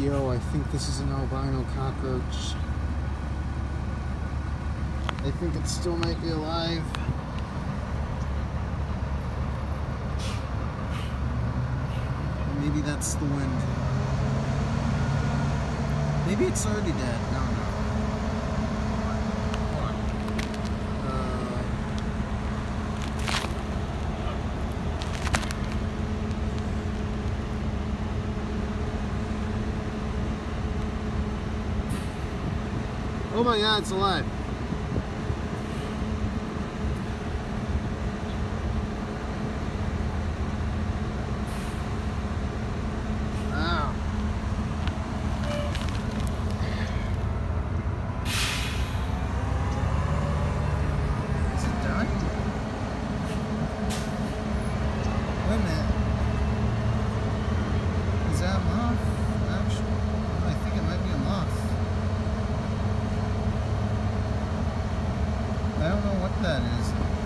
Yo, I think this is an albino cockroach. I think it still might be alive. Maybe that's the wind. Maybe it's already dead. I don't know. Uh, Oh my god, it's alive. Wait a minute. I don't know what that is.